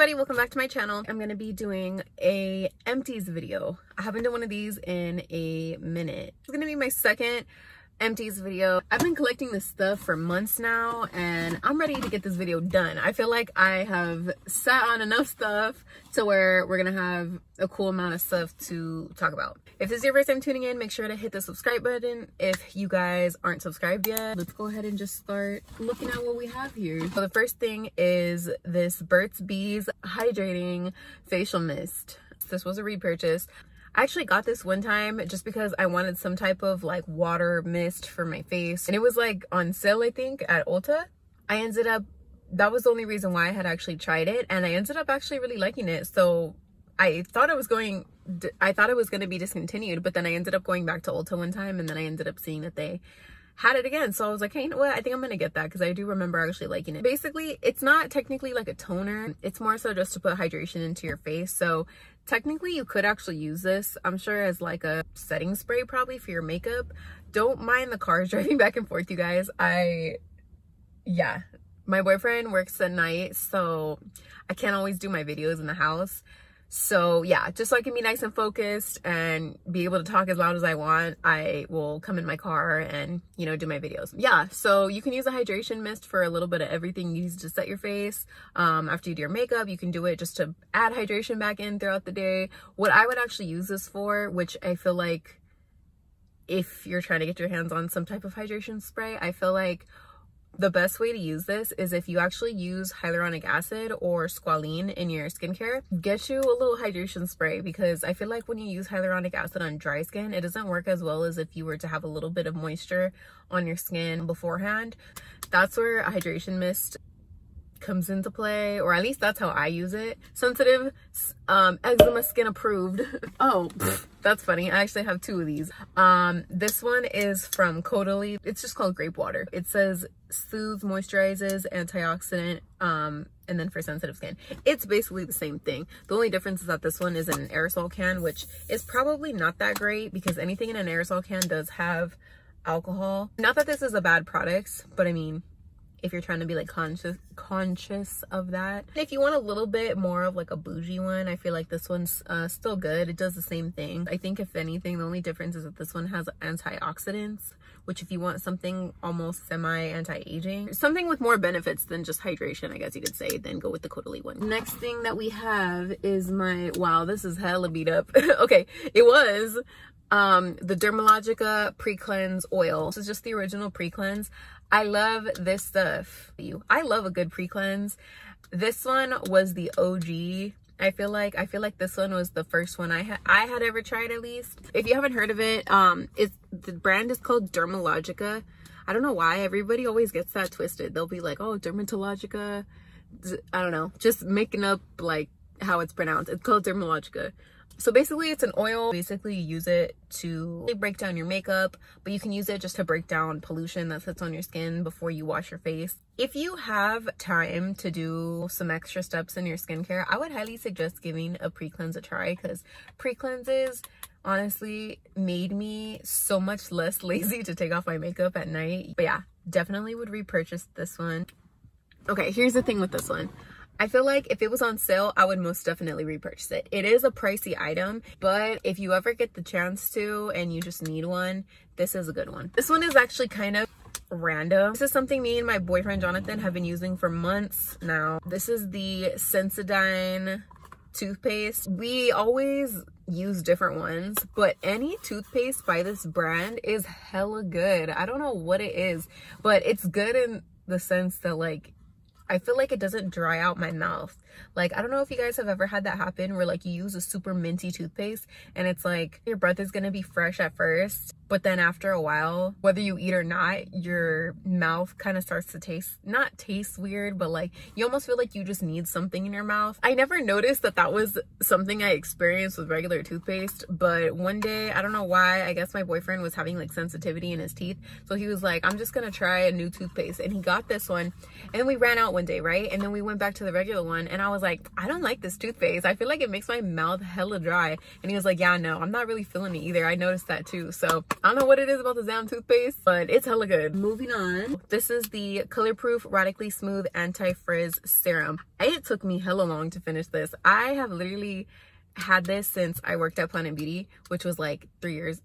everybody, welcome back to my channel. I'm gonna be doing a empties video. I haven't done one of these in a minute. It's gonna be my second empties video. I've been collecting this stuff for months now and I'm ready to get this video done. I feel like I have sat on enough stuff to where we're gonna have a cool amount of stuff to talk about. If this is your first time tuning in, make sure to hit the subscribe button. If you guys aren't subscribed yet, let's go ahead and just start looking at what we have here. So the first thing is this Burt's Bees Hydrating Facial Mist. This was a repurchase. I actually got this one time just because I wanted some type of like water mist for my face. And it was like on sale, I think, at Ulta. I ended up, that was the only reason why I had actually tried it. And I ended up actually really liking it. So I thought it was going, I thought it was going to be discontinued. But then I ended up going back to Ulta one time. And then I ended up seeing that they had it again. So I was like, hey, you know what? I think I'm going to get that because I do remember actually liking it. Basically, it's not technically like a toner. It's more so just to put hydration into your face. So technically you could actually use this, I'm sure as like a setting spray probably for your makeup. Don't mind the cars driving back and forth, you guys. I, yeah, my boyfriend works at night, so I can't always do my videos in the house. So yeah, just so I can be nice and focused and be able to talk as loud as I want, I will come in my car and, you know, do my videos. Yeah, so you can use a hydration mist for a little bit of everything you use to set your face. Um, after you do your makeup, you can do it just to add hydration back in throughout the day. What I would actually use this for, which I feel like if you're trying to get your hands on some type of hydration spray, I feel like the best way to use this is if you actually use hyaluronic acid or squalene in your skincare, get you a little hydration spray because I feel like when you use hyaluronic acid on dry skin, it doesn't work as well as if you were to have a little bit of moisture on your skin beforehand. That's where a hydration mist comes into play or at least that's how I use it. Sensitive um, eczema skin approved. oh, that's funny. I actually have two of these. Um, this one is from Caudalie. It's just called grape water. It says soothes, moisturizes, antioxidant, um, and then for sensitive skin. It's basically the same thing. The only difference is that this one is in an aerosol can, which is probably not that great because anything in an aerosol can does have alcohol. Not that this is a bad product, but I mean, if you're trying to be like conscious conscious of that. If you want a little bit more of like a bougie one i feel like this one's uh, still good. It does the same thing. I think if anything the only difference is that this one has antioxidants which if you want something almost semi anti-aging something with more benefits than just hydration i guess you could say then go with the Caudalie one. Next thing that we have is my wow this is hella beat up. Okay it was um the dermalogica pre-cleanse oil. This is just the original pre-cleanse I love this stuff. I love a good pre-cleanse. This one was the OG. I feel like I feel like this one was the first one I had I had ever tried at least. If you haven't heard of it, um it's the brand is called Dermalogica. I don't know why everybody always gets that twisted. They'll be like, "Oh, Dermatologica." I don't know, just making up like how it's pronounced. It's called Dermalogica. So basically it's an oil. Basically you use it to break down your makeup, but you can use it just to break down pollution that sits on your skin before you wash your face. If you have time to do some extra steps in your skincare, I would highly suggest giving a pre-cleanse a try because pre-cleanses honestly made me so much less lazy to take off my makeup at night. But yeah, definitely would repurchase this one. Okay, here's the thing with this one. I feel like if it was on sale, I would most definitely repurchase it. It is a pricey item, but if you ever get the chance to and you just need one, this is a good one. This one is actually kind of random. This is something me and my boyfriend Jonathan have been using for months now. This is the Sensodyne toothpaste. We always use different ones, but any toothpaste by this brand is hella good. I don't know what it is, but it's good in the sense that like I feel like it doesn't dry out my mouth. Like, I don't know if you guys have ever had that happen where like you use a super minty toothpaste and it's like your breath is gonna be fresh at first but then after a while whether you eat or not your mouth kind of starts to taste not taste weird but like you almost feel like you just need something in your mouth. I never noticed that that was something i experienced with regular toothpaste but one day i don't know why i guess my boyfriend was having like sensitivity in his teeth so he was like i'm just gonna try a new toothpaste and he got this one and we ran out one day right? And then we went back to the regular one and and I was like, I don't like this toothpaste. I feel like it makes my mouth hella dry. And he was like, yeah, no, I'm not really feeling it either. I noticed that too. So I don't know what it is about the Zam toothpaste, but it's hella good. Moving on, this is the Colorproof Radically Smooth Anti-Frizz Serum. It took me hella long to finish this. I have literally had this since I worked at Planet Beauty, which was like three years.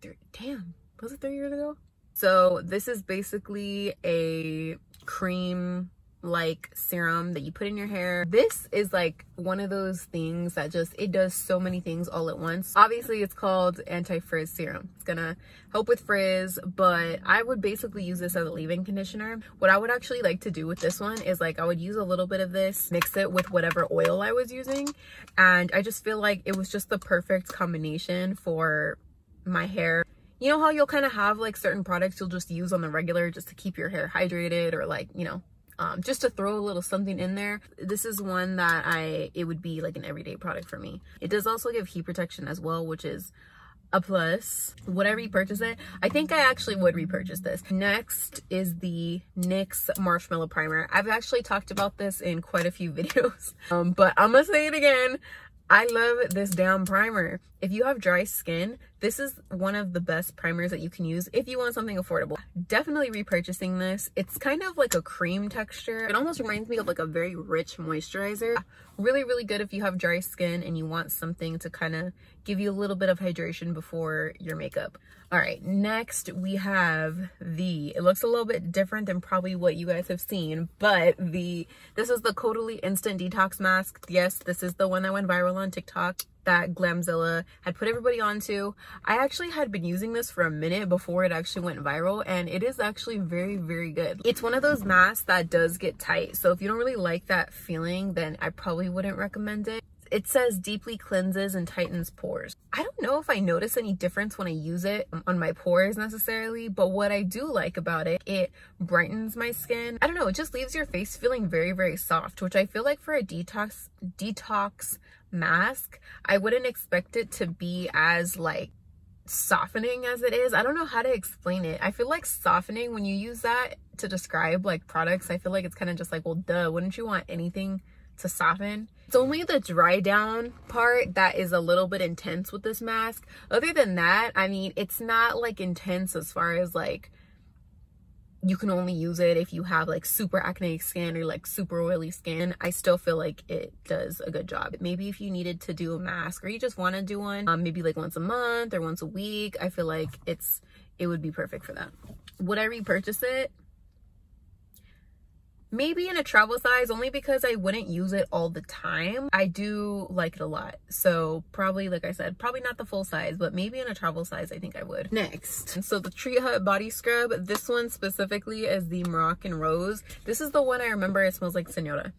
Three, damn, was it three years ago? So this is basically a cream like serum that you put in your hair. This is like one of those things that just, it does so many things all at once. Obviously it's called anti-frizz serum. It's gonna help with frizz, but I would basically use this as a leave-in conditioner. What I would actually like to do with this one is like, I would use a little bit of this, mix it with whatever oil I was using. And I just feel like it was just the perfect combination for my hair you know how you'll kind of have like certain products you'll just use on the regular just to keep your hair hydrated or like you know um, just to throw a little something in there. This is one that I, it would be like an everyday product for me. It does also give heat protection as well, which is a plus. Whatever you purchase it, I think I actually would repurchase this. Next is the NYX Marshmallow Primer. I've actually talked about this in quite a few videos, um, but I'm gonna say it again. I love this down primer. If you have dry skin, this is one of the best primers that you can use if you want something affordable. Definitely repurchasing this. It's kind of like a cream texture. It almost reminds me of like a very rich moisturizer. Really, really good if you have dry skin and you want something to kind of give you a little bit of hydration before your makeup. All right, next we have the, it looks a little bit different than probably what you guys have seen, but the, this is the Caudalie Instant Detox Mask. Yes, this is the one that went viral on TikTok that Glamzilla had put everybody onto. I actually had been using this for a minute before it actually went viral and it is actually very, very good. It's one of those masks that does get tight. So if you don't really like that feeling, then I probably wouldn't recommend it it says deeply cleanses and tightens pores. I don't know if I notice any difference when I use it on my pores necessarily, but what I do like about it, it brightens my skin. I don't know, it just leaves your face feeling very, very soft, which I feel like for a detox, detox mask, I wouldn't expect it to be as like softening as it is. I don't know how to explain it. I feel like softening when you use that to describe like products, I feel like it's kind of just like, well, duh, wouldn't you want anything to soften. It's only the dry down part that is a little bit intense with this mask. Other than that, I mean, it's not like intense as far as like you can only use it if you have like super acne skin or like super oily skin. I still feel like it does a good job. Maybe if you needed to do a mask or you just want to do one, um, maybe like once a month or once a week, I feel like it's it would be perfect for that. Would I repurchase it? Maybe in a travel size only because I wouldn't use it all the time. I do like it a lot. So probably, like I said, probably not the full size, but maybe in a travel size, I think I would. Next, so the Tree Hut Body Scrub, this one specifically is the Moroccan Rose. This is the one I remember it smells like Senora.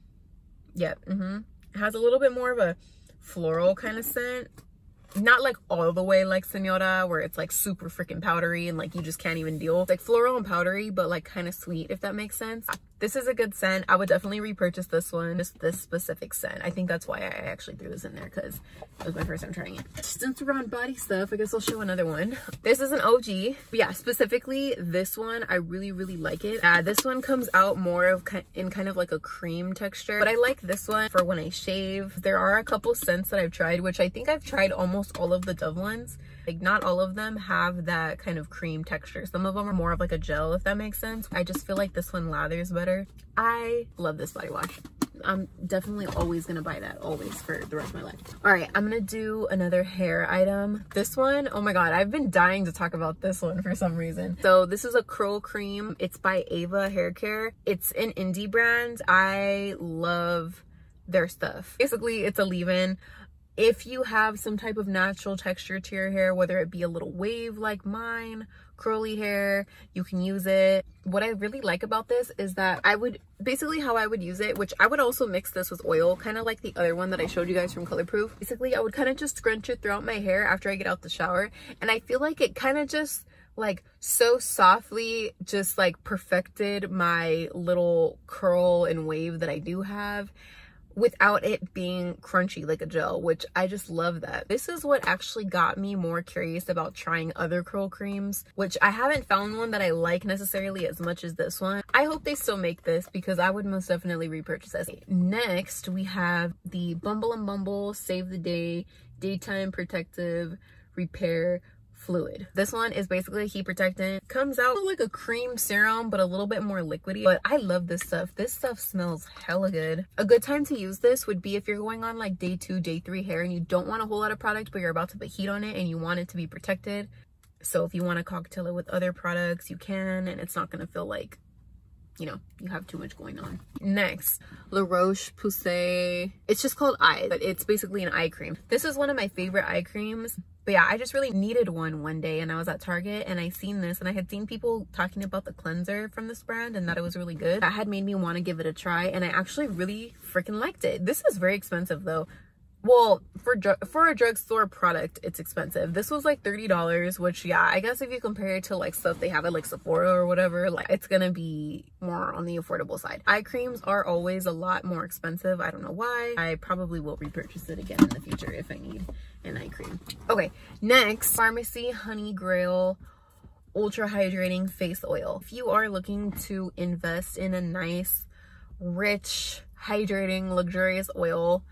Yep, yeah, mm -hmm. It has a little bit more of a floral kind of scent not like all the way like Senora where it's like super freaking powdery and like you just can't even deal. It's like floral and powdery but like kind of sweet if that makes sense. This is a good scent. I would definitely repurchase this one, just this specific scent. I think that's why I actually threw this in there because it was my first time trying it. Since we're on body stuff, I guess I'll show another one. This is an OG. But yeah, specifically this one, I really, really like it. Uh, this one comes out more of in kind of like a cream texture, but I like this one for when I shave. There are a couple scents that I've tried, which I think I've tried almost all of the Dove ones. Like not all of them have that kind of cream texture. Some of them are more of like a gel, if that makes sense. I just feel like this one lathers better. I love this body wash. I'm definitely always gonna buy that always for the rest of my life. All right, I'm gonna do another hair item. This one, oh my God, I've been dying to talk about this one for some reason. So this is a curl cream. It's by Ava Hair Care. It's an indie brand. I love their stuff. Basically, it's a leave-in if you have some type of natural texture to your hair, whether it be a little wave like mine, curly hair, you can use it. What I really like about this is that I would, basically how I would use it, which I would also mix this with oil, kind of like the other one that I showed you guys from Colorproof. Basically, I would kind of just scrunch it throughout my hair after I get out the shower. And I feel like it kind of just like so softly just like perfected my little curl and wave that I do have without it being crunchy like a gel, which I just love that. This is what actually got me more curious about trying other curl creams, which I haven't found one that I like necessarily as much as this one. I hope they still make this because I would most definitely repurchase this. Next, we have the Bumble and Bumble Save the Day Daytime Protective Repair fluid. This one is basically a heat protectant. Comes out like a cream serum, but a little bit more liquidy. But I love this stuff. This stuff smells hella good. A good time to use this would be if you're going on like day two, day three hair and you don't want a whole lot of product, but you're about to put heat on it and you want it to be protected. So if you want to cocktail it with other products, you can, and it's not going to feel like you know, you have too much going on. Next, La Roche-Posay. It's just called Eye, but it's basically an eye cream. This is one of my favorite eye creams. But yeah, I just really needed one one day and I was at Target and I seen this and I had seen people talking about the cleanser from this brand and that it was really good. That had made me want to give it a try and I actually really freaking liked it. This is very expensive though. Well for for a drugstore product it's expensive. This was like 30 dollars which yeah i guess if you compare it to like stuff they have at like sephora or whatever like it's gonna be more on the affordable side. Eye creams are always a lot more expensive. I don't know why. I probably will repurchase it again in the future if i need an eye cream okay next Farmacy honey grail ultra hydrating face oil if you are looking to invest in a nice rich hydrating luxurious oil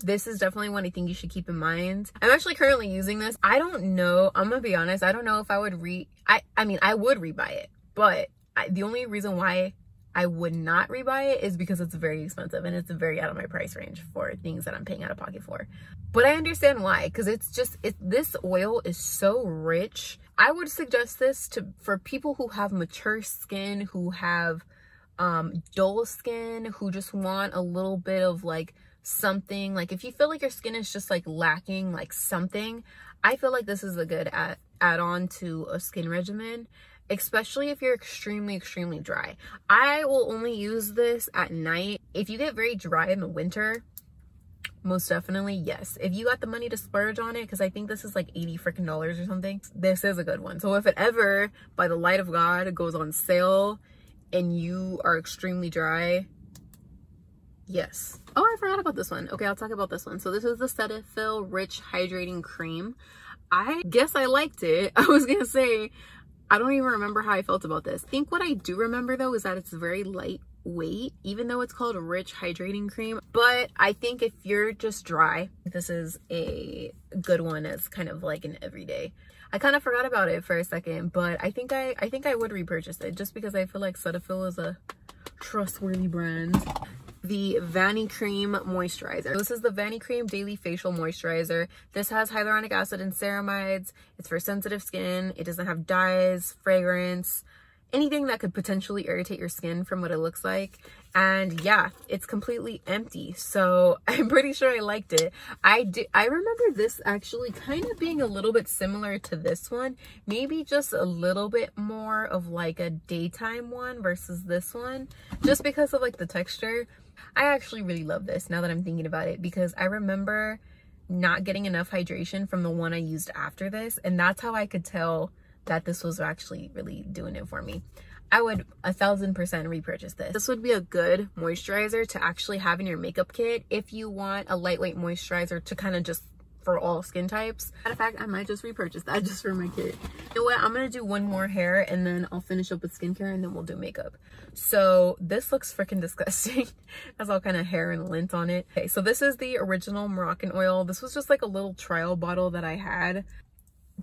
this is definitely one I think you should keep in mind. I'm actually currently using this. I don't know. I'm gonna be honest. I don't know if I would re. I I mean, I would rebuy it, but I, the only reason why I would not rebuy it is because it's very expensive and it's very out of my price range for things that I'm paying out of pocket for. But I understand why, because it's just it. This oil is so rich. I would suggest this to for people who have mature skin, who have um dull skin, who just want a little bit of like something like if you feel like your skin is just like lacking like something i feel like this is a good add add-on to a skin regimen especially if you're extremely extremely dry. I will only use this at night. If you get very dry in the winter most definitely yes. If you got the money to splurge on it because i think this is like 80 freaking dollars or something this is a good one. So if it ever by the light of god goes on sale and you are extremely dry yes. Oh i forgot about this one. Okay i'll talk about this one. So this is the cetaphil rich hydrating cream. I guess i liked it. I was gonna say i don't even remember how i felt about this. I think what i do remember though is that it's very lightweight even though it's called rich hydrating cream. But i think if you're just dry this is a good one as kind of like an everyday. I kind of forgot about it for a second, but I think I I think I would repurchase it just because I feel like Cetaphil is a trustworthy brand the Vanicream Moisturizer. This is the Vanicream Daily Facial Moisturizer. This has hyaluronic acid and ceramides. It's for sensitive skin. It doesn't have dyes, fragrance, anything that could potentially irritate your skin from what it looks like and yeah it's completely empty so i'm pretty sure i liked it i did i remember this actually kind of being a little bit similar to this one maybe just a little bit more of like a daytime one versus this one just because of like the texture I actually really love this now that I'm thinking about it because I remember not getting enough hydration from the one I used after this. And that's how I could tell that this was actually really doing it for me. I would a thousand percent repurchase this. This would be a good moisturizer to actually have in your makeup kit if you want a lightweight moisturizer to kind of just for all skin types. Matter of fact, I might just repurchase that just for my kit. You know what? I'm to do one more hair and then I'll finish up with skincare and then we'll do makeup. So this looks freaking disgusting. has all kind of hair and lint on it. Okay, so this is the original Moroccanoil. This was just like a little trial bottle that I had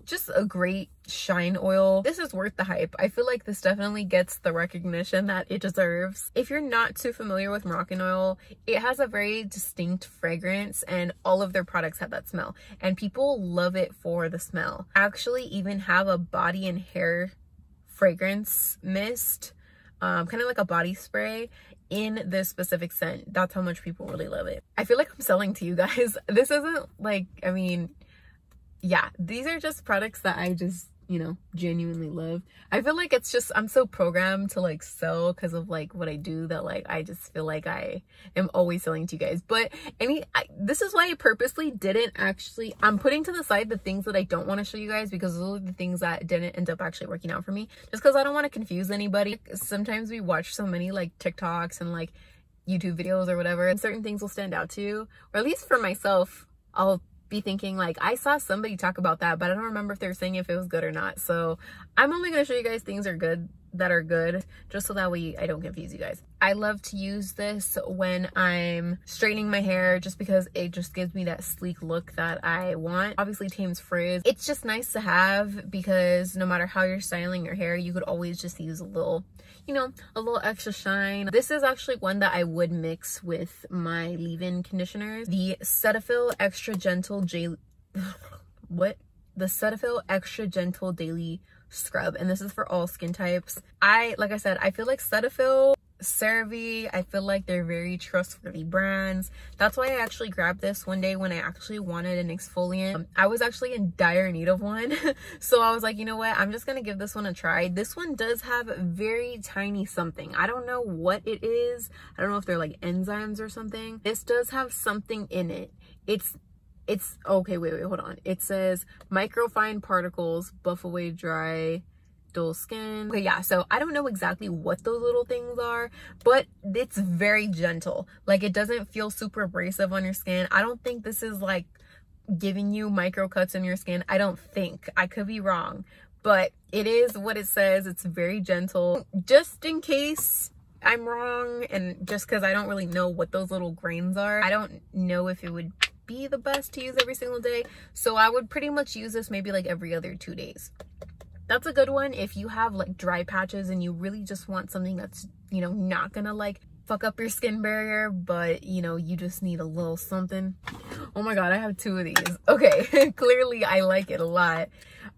just a great shine oil. This is worth the hype. I feel like this definitely gets the recognition that it deserves. If you're not too familiar with Moroccanoil, it has a very distinct fragrance and all of their products have that smell. And people love it for the smell. Actually even have a body and hair fragrance mist, um, kind of like a body spray in this specific scent. That's how much people really love it. I feel like I'm selling to you guys. This isn't like, I mean, yeah, these are just products that I just, you know, genuinely love. I feel like it's just, I'm so programmed to like sell because of like what I do that like, I just feel like I am always selling to you guys. But any, I, this is why I purposely didn't actually, I'm putting to the side the things that I don't want to show you guys because those are the things that didn't end up actually working out for me. Just because I don't want to confuse anybody. Sometimes we watch so many like TikToks and like YouTube videos or whatever, and certain things will stand out to you, or at least for myself, I'll be thinking like I saw somebody talk about that, but I don't remember if they were saying if it was good or not. So I'm only gonna show you guys things are good that are good just so that way I don't confuse you guys. I love to use this when I'm straightening my hair just because it just gives me that sleek look that I want. Obviously Thames Frizz. It's just nice to have because no matter how you're styling your hair, you could always just use a little you know, a little extra shine. This is actually one that I would mix with my leave-in conditioner. The Cetaphil Extra Gentle J... what? The Cetaphil Extra Gentle Daily Scrub. And this is for all skin types. I, like I said, I feel like Cetaphil CeraVe, I feel like they're very trustworthy brands. That's why I actually grabbed this one day when I actually wanted an exfoliant. Um, I was actually in dire need of one. so I was like, you know what? I'm just going to give this one a try. This one does have very tiny something. I don't know what it is. I don't know if they're like enzymes or something. This does have something in it. It's it's okay wait wait hold on it says microfine particles buff away dry dull skin. Okay, yeah, so I don't know exactly what those little things are, but it's very gentle. Like it doesn't feel super abrasive on your skin. I don't think this is like giving you micro cuts in your skin. I don't think. I could be wrong, but it is what it says. It's very gentle. Just in case I'm wrong and just because I don't really know what those little grains are, I don't know if it would be the best to use every single day. So I would pretty much use this maybe like every other two days. That's a good one if you have like dry patches and you really just want something that's you know not gonna like fuck up your skin barrier but you know you just need a little something. Oh my god i have two of these. Okay clearly i like it a lot.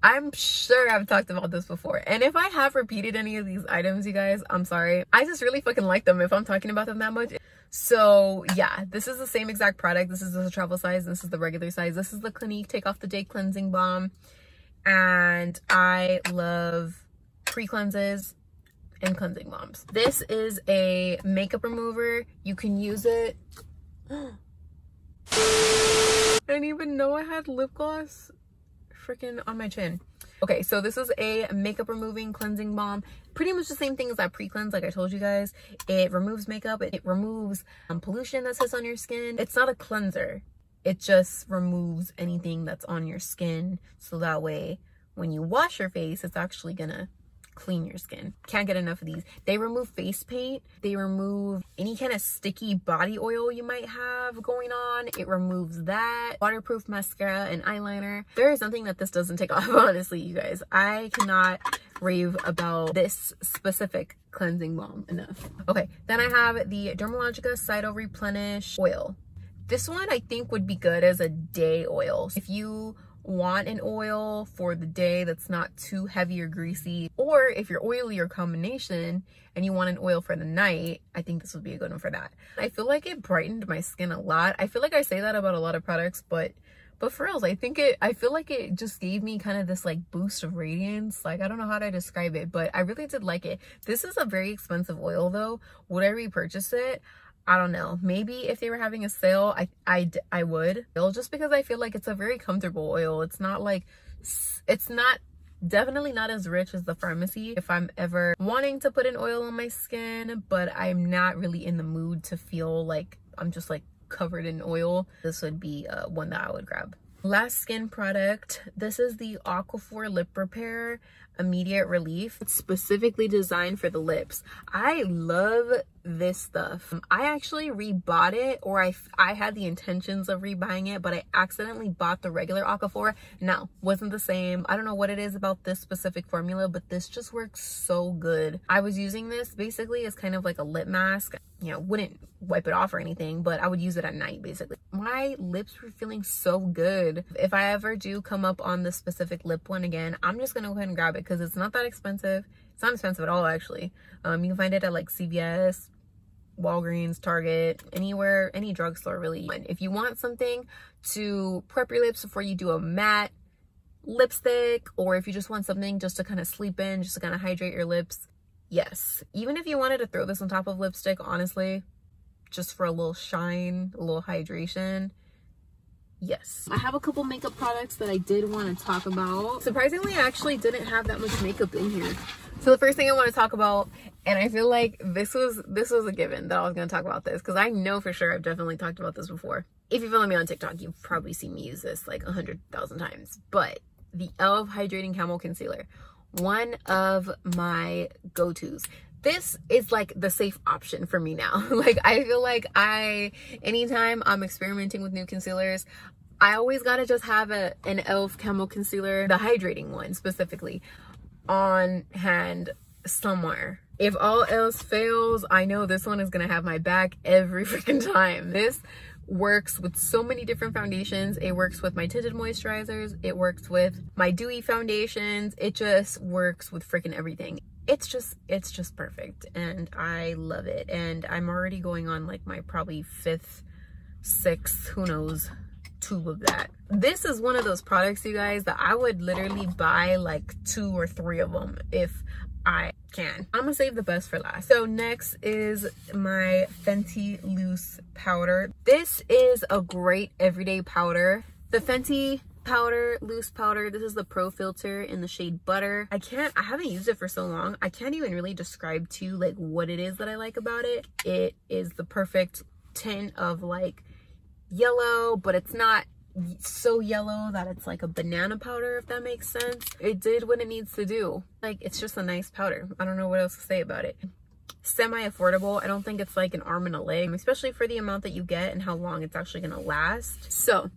I'm sure i've talked about this before. And if i have repeated any of these items you guys i'm sorry. I just really fucking like them if i'm talking about them that much so yeah this is the same exact product this is the travel size this is the regular size this is the clinique take off the day cleansing balm and I love pre-cleanses and cleansing balms. This is a makeup remover. You can use it. I didn't even know I had lip gloss freaking on my chin. Okay, so this is a makeup removing cleansing balm. Pretty much the same thing as that pre-cleanse, like I told you guys. It removes makeup, it, removes um, pollution that sits on your skin. It's not a cleanser it just removes anything that's on your skin so that way when you wash your face it's actually gonna clean your skin. Can't get enough of these. They remove face paint. They remove any kind of sticky body oil you might have going on. It removes that. Waterproof mascara and eyeliner. There is nothing that this doesn't take off honestly you guys. I cannot rave about this specific cleansing balm enough. Okay then i have the dermalogica phyto replenish oil. This one I think would be good as a day oil. If you want an oil for the day that's not too heavy or greasy, or if you're oily or combination and you want an oil for the night, I think this would be a good one for that. I feel like it brightened my skin a lot. I feel like I say that about a lot of products, but but for reals, I think it, I feel like it just gave me kind of this like boost of radiance. Like, I don't know how to describe it, but I really did like it. This is a very expensive oil though. Would I repurchase it? I don't know. Maybe if they were having a sale, I, I, I would. Just because I feel like it's a very comfortable oil. It's not like, it's not, definitely not as rich as the Farmacy If I'm ever wanting to put an oil on my skin, but I'm not really in the mood to feel like I'm just like covered in oil, this would be uh, one that I would grab. Last skin product, this is the Aquaphor Lip Repair Immediate Relief. It's specifically designed for the lips. I love this stuff. Um, I actually rebought it or I, I had the intentions of rebuying it, but I accidentally bought the regular Aquaphor. No, wasn't the same. I don't know what it is about this specific formula, but this just works so good. I was using this basically as kind of like a lip mask. You know, wouldn't wipe it off or anything, but I would use it at night basically. My lips were feeling so good. If I ever do come up on the specific lip one again, I'm just gonna go ahead and grab it because it's not that expensive. It's not expensive at all actually. Um, you can find it at like CVS, Walgreens, Target, anywhere, any drugstore really. And If you want something to prep your lips before you do a matte lipstick, or if you just want something just to kind of sleep in, just to kind of hydrate your lips, yes. Even if you wanted to throw this on top of lipstick, honestly, just for a little shine, a little hydration, yes i have a couple makeup products that i did want to talk about surprisingly i actually didn't have that much makeup in here so the first thing i want to talk about And I feel like this was this was a given that I was gonna talk about this because I know for sure I've definitely talked about this before. If you follow me on TikTok, you've probably seen me use this like a hundred thousand times. But the e.l.f. Hydrating Camo Concealer, one of my go-tos this is like the safe option for me now. like I feel like I, anytime I'm experimenting with new concealers, I always gotta just have a an e.l.f. Camo Concealer, the hydrating one specifically, on hand somewhere. If all else fails, I know this one is gonna have my back every freaking time. This works with so many different foundations. It works with my tinted moisturizers. It works with my dewy foundations. It just works with freaking everything. It's just, it's just perfect and I love it. And I'm already going on like my probably fifth, sixth, who knows, tube of that. This is one of those products, you guys, that I would literally buy like two or three of them if I can. I'm gonna save the best for last. So next is my Fenty Loose Powder. This is a great everyday powder. The Fenty powder, loose powder. This is the Pro Filt'r in the shade Butter. I can't, I haven't used it for so long. I can't even really describe to you like what it is that I like about it. It is the perfect tint of like yellow, but it's not so yellow that it's like a banana powder, if that makes sense. It did what it needs to do. Like, it's just a nice powder. I don't know what else to say about it. Semi-affordable. I don't think it's like an arm and a leg, especially for the amount that you get and how long it's actually going to last. So,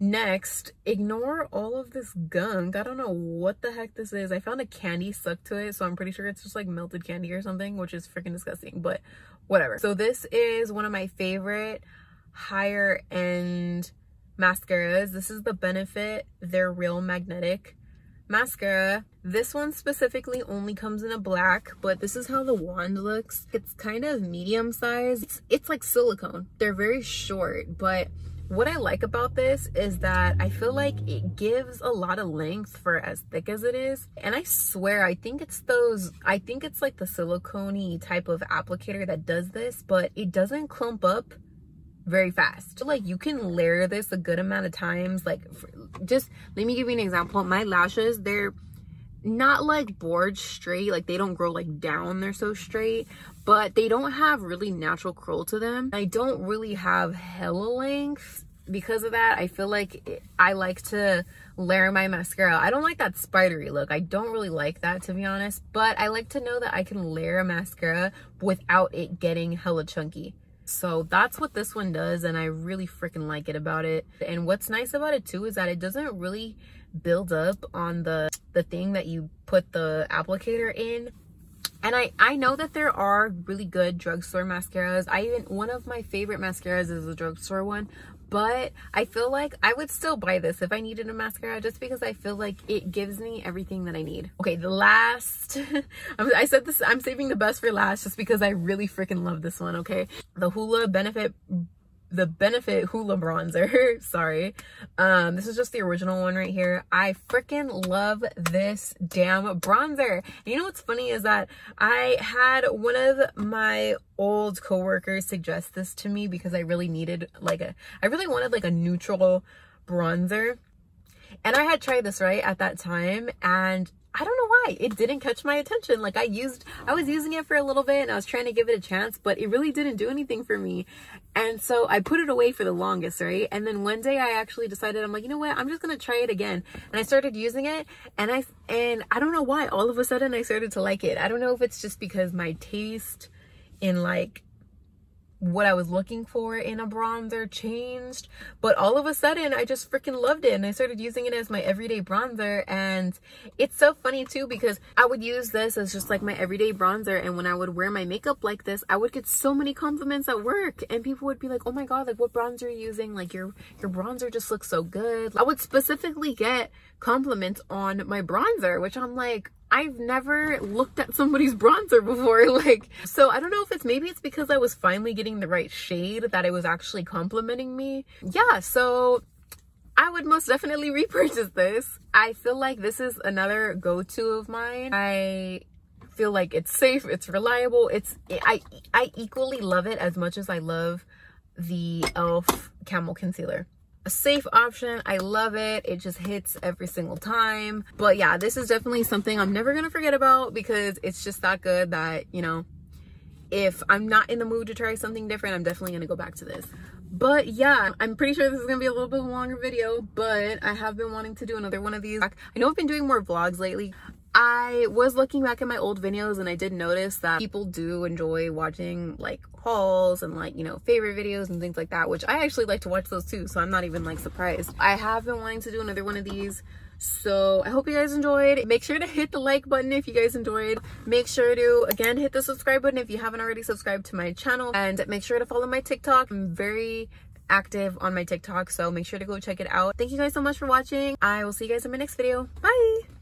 next, ignore all of this gunk. I don't know what the heck this is. I found a candy stuck to it, so I'm pretty sure it's just like melted candy or something, which is freaking disgusting, but whatever. So this is one of my favorite higher end mascaras. This is the Benefit They're Real Magnetic mascara. This one specifically only comes in a black, but this is how the wand looks. It's kind of medium size. It's, it's like silicone. They're very short, but what I like about this is that I feel like it gives a lot of length for as thick as it is. And I swear, I think it's those, I think it's like the silicone type of applicator that does this, but it doesn't clump up very fast. Like you can layer this a good amount of times. Like just let me give you an example. My lashes, they're not like bored straight. Like they don't grow like down. They're so straight, but they don't have really natural curl to them. I don't really have hella length because of that. I feel like I like to layer my mascara. I don't like that spidery look. I don't really like that to be honest, but I like to know that I can layer a mascara without it getting hella chunky. So that's what this one does and I really freaking like it about it. And what's nice about it too is that it doesn't really build up on the, the thing that you put the applicator in. And I, I know that there are really good drugstore mascaras. I even, one of my favorite mascaras is a drugstore one, but I feel like I would still buy this if I needed a mascara just because I feel like it gives me everything that I need. Okay, the last, I said this, I'm saving the best for last just because I really freaking love this one, okay? The Hoola Benefit the benefit hoola bronzer sorry. Um this is just the original one right here. I freaking love this damn bronzer. And you know what's funny is that i had one of my old coworkers suggest this to me because i really needed like a i really wanted like a neutral bronzer. And i had tried this right at that time and I don't know why. It didn't catch my attention. Like I used, I was using it for a little bit and I was trying to give it a chance, but it really didn't do anything for me. And so I put it away for the longest, right? And then one day I actually decided, I'm like, you know what? I'm just going to try it again. And I started using it and I, and I don't know why all of a sudden I started to like it. I don't know if it's just because my taste in like what I was looking for in a bronzer changed. But all of a sudden, I just freaking loved it. And I started using it as my everyday bronzer. And it's so funny too, because I would use this as just like my everyday bronzer. And when I would wear my makeup like this, I would get so many compliments at work. And people would be like, oh my God, like what bronzer are you using? Like your, your bronzer just looks so good. I would specifically get compliments on my bronzer, which I'm like, I've never looked at somebody's bronzer before. Like, so I don't know if it's maybe it's because I was finally getting the right shade that it was actually complimenting me. Yeah, so I would most definitely repurchase this. I feel like this is another go-to of mine. I feel like it's safe, it's reliable. It's I I equally love it as much as I love the e.l.f. Camo Concealer. A safe option. I love it. It just hits every single time. But yeah, this is definitely something I'm never going to forget about because it's just that good that, you know, if I'm not in the mood to try something different, I'm definitely going to go back to this. But yeah, I'm pretty sure this is going to be a little bit longer video, but I have been wanting to do another one of these. I know I've been doing more vlogs lately. I was looking back at my old videos and I did notice that people do enjoy watching like hauls and like, you know, favorite videos and things like that, which I actually like to watch those too. So I'm not even like surprised. I have been wanting to do another one of these. So I hope you guys enjoyed. Make sure to hit the like button if you guys enjoyed. Make sure to, again, hit the subscribe button if you haven't already subscribed to my channel. And make sure to follow my TikTok. I'm very active on my TikTok, so make sure to go check it out. Thank you guys so much for watching. I will see you guys in my next video. Bye!